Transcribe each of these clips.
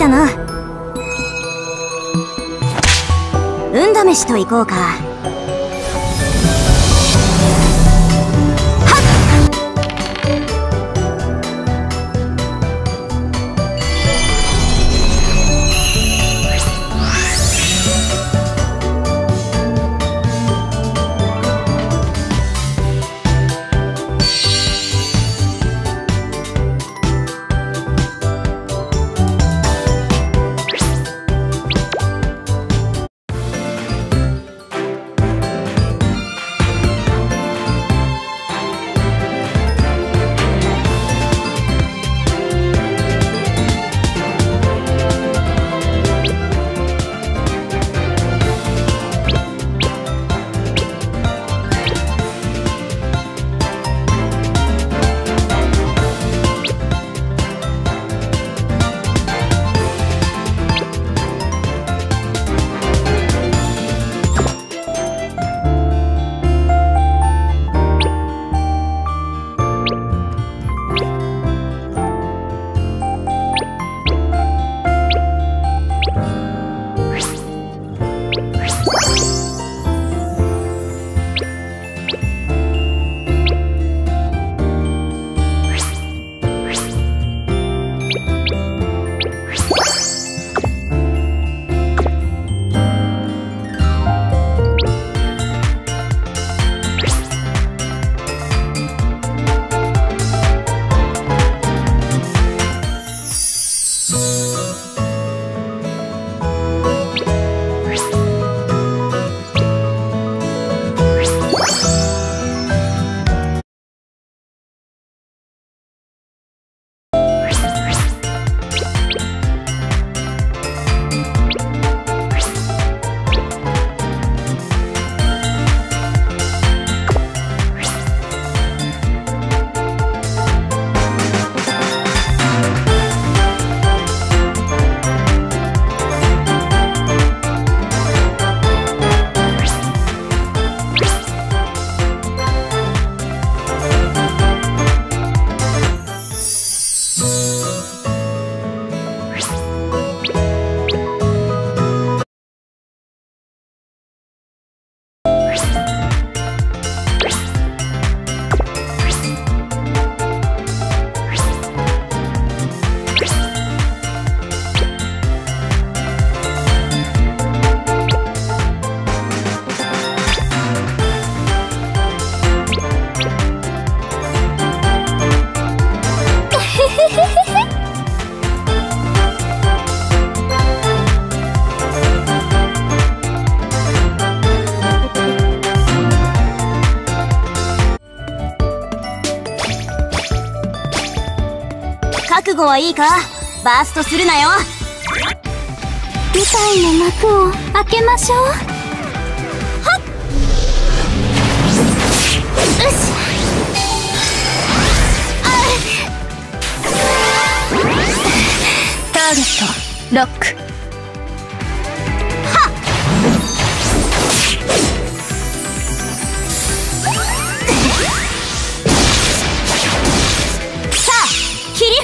たな。運試しと行こうか。覚悟はいいか？バーストするなよ。舞台の幕を開けましょう。はっ！よし！ターゲットロック。さ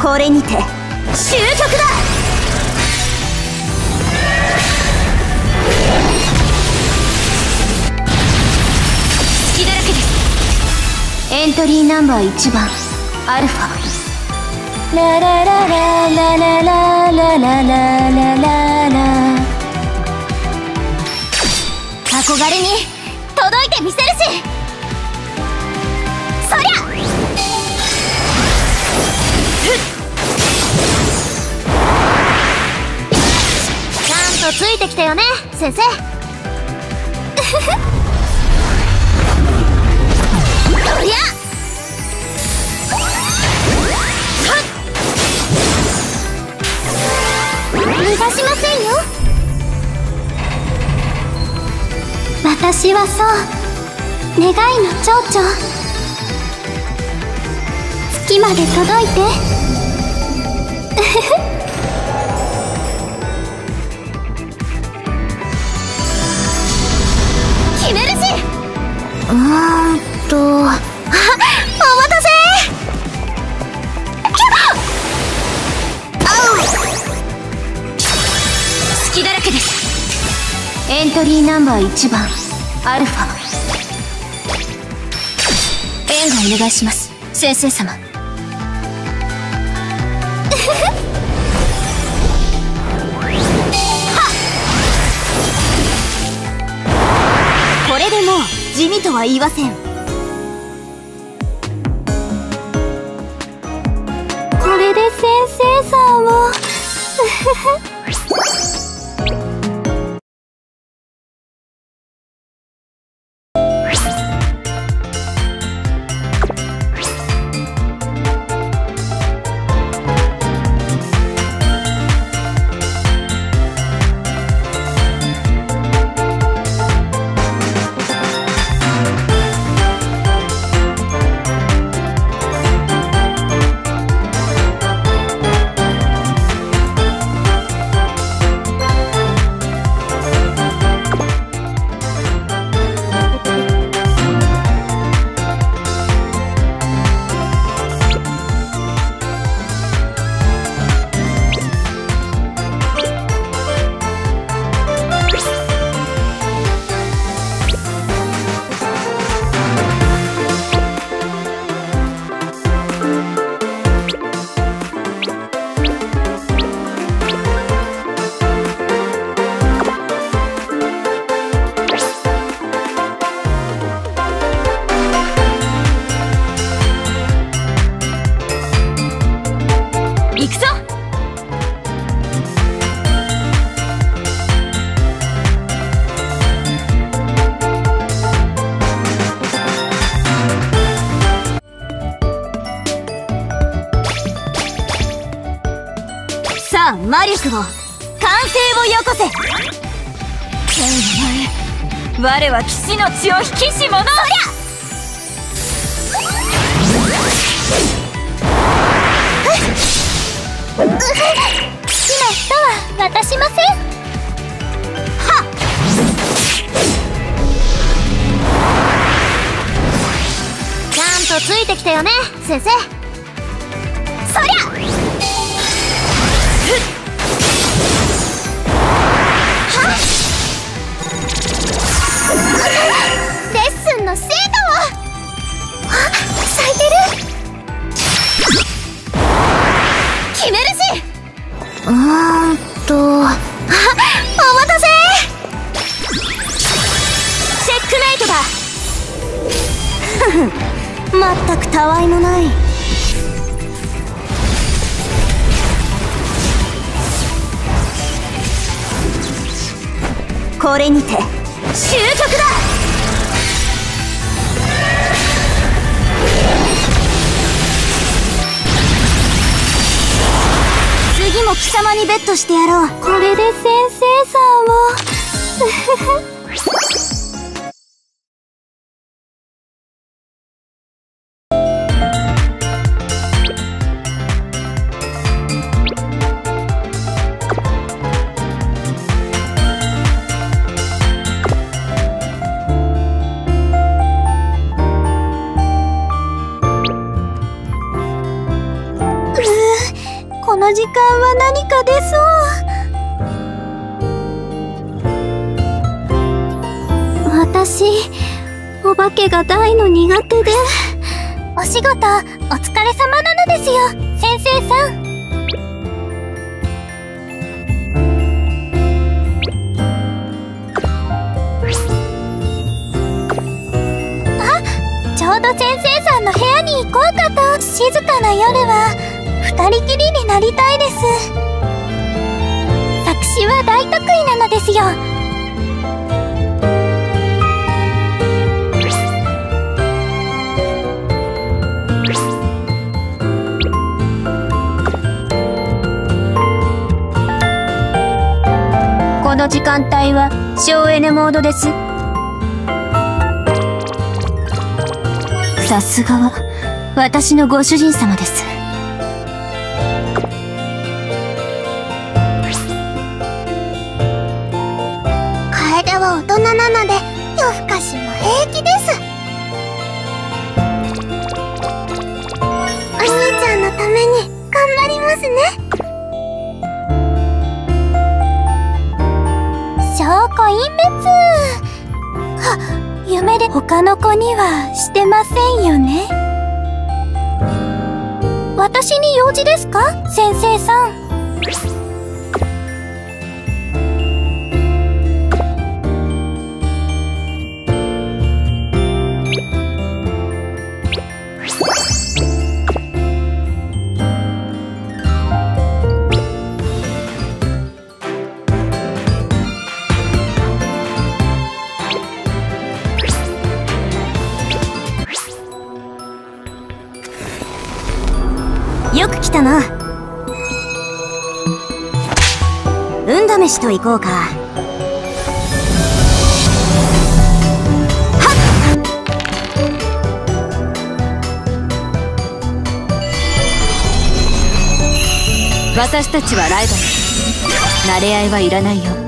これにて終局だ。隙だらけです。エントリーナンバー1番アルファ。ラララララララララララララ。憧れに届いてみせるしとついてきたよね先生。私はそう願いの蝶々。月まで届いて。1番アルファ。援護お願いします。先生様。これでもう地味とは言いません。これで先生さんをくぞ。さあ魔力を完成をよこせ。剣の前我は騎士の血を引きし者。そりゃ好きな人は渡しません。はちゃんとついてきたよね先生。そりゃ！うーんと。あ お待たせ。チェックメイトだ。ふふまったくたわいもない。これにて終局だ。も貴様にベットしてやろう。これで先生さんを。化けが大の苦手で。お仕事お疲れ様なのですよ先生さん。あちょうど先生さんの部屋に行こうかと。静かな夜は二人きりになりたい時間帯は省エネモードです。さすがは私のご主人様です。証拠隠滅。は夢で他の子にはしてませんよね。私に用事ですか？先生さん。しと行こうか。私たちはライバル。慣れ合いはいらないよ。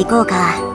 行こうか。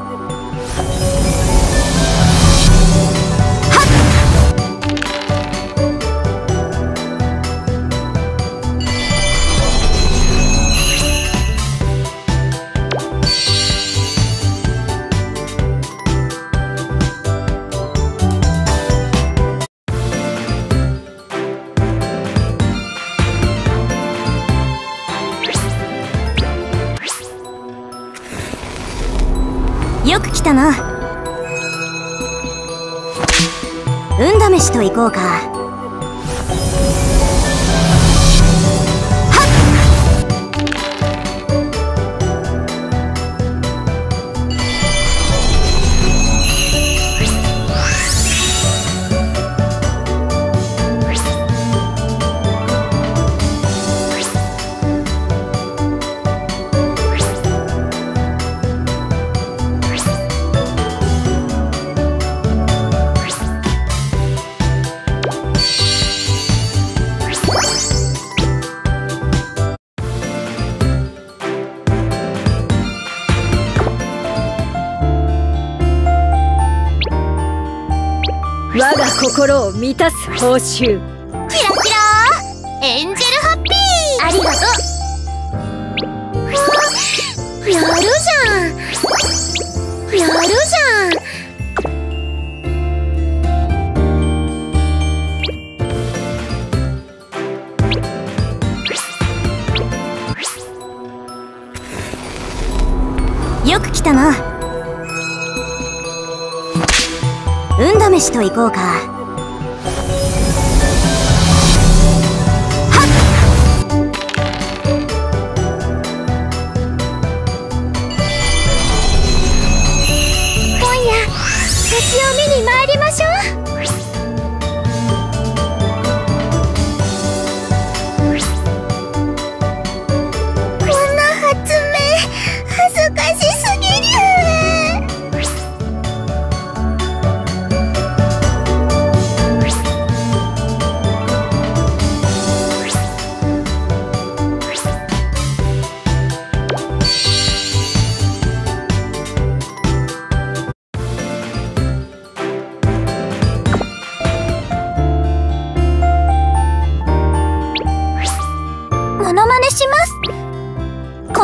我が心を満たす報酬。キラキラエンジェルハッピー。ありがとうやるじゃん。やるじゃん。よく来たな。運試しと行こうか。今夜星を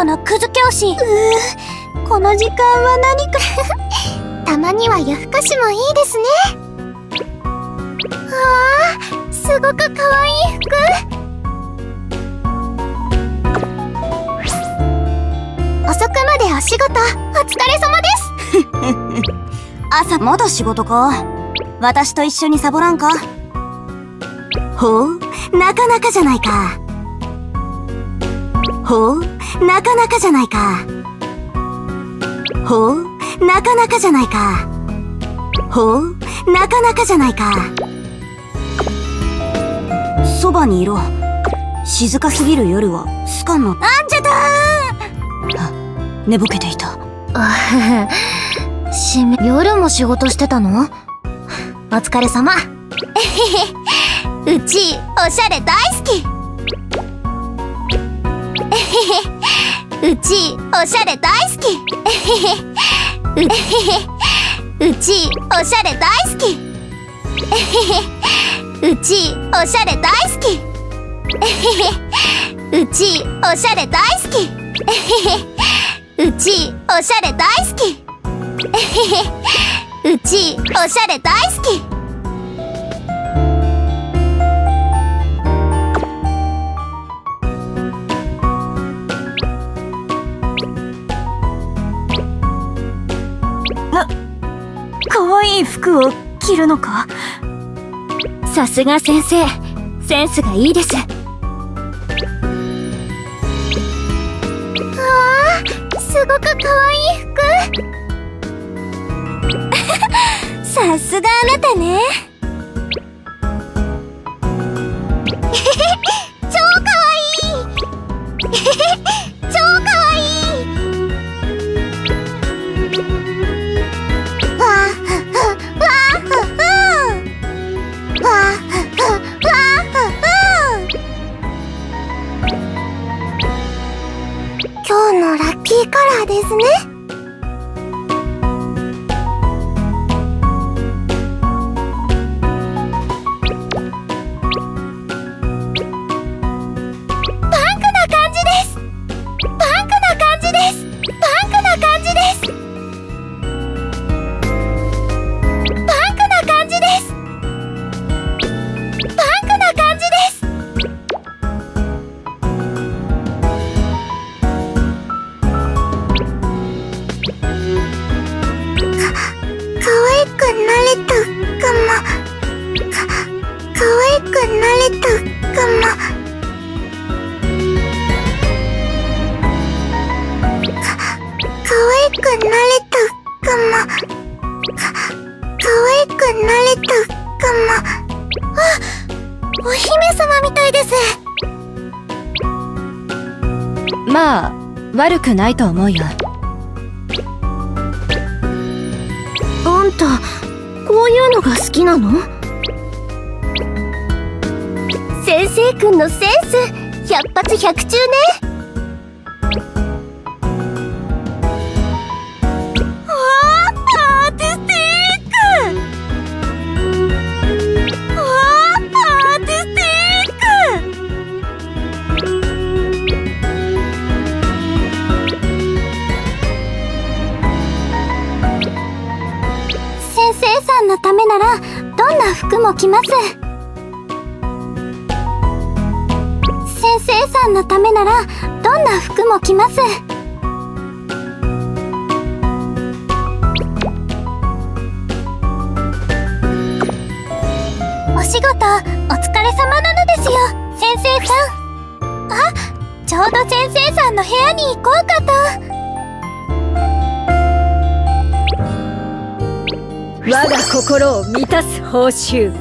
このクズ教師うーこの時間は何か。たまには夜更かしもいいですね。あーすごくかわいい服仕事お疲れ様です。朝まだ仕事か？私と一緒にサボらんか？ほう？なかなかじゃないか。ほう？なかなかじゃないか。ほうなかなかじゃないか。ほうなかなかじゃないか。そばにいろ。静かすぎる夜はスカンの。アンジェター！寝ぼけていた。しめ夜も仕事してたの？お疲れ様。うちおしゃれ大好きうちおしゃれ大好き。ううちおしゃれ大好き。うちおしゃれ大好き。うちおしゃれ大好き。うちおしゃれ大好き。うちおしゃれ大好き。い服を着るのか？さすが先生。センスがいいです。すごく可愛い服。さすがあなたね。超可愛い。超 カラーですね。悪くないと思うよ。あんたこういうのが好きなの？先生くんのセンス。百発百中ね服も着ます。先生さんのためならどんな服も着ます。お仕事お疲れ様なのですよ先生さん。あちょうど先生さんの部屋に行こうかと。我が心を満たす報酬。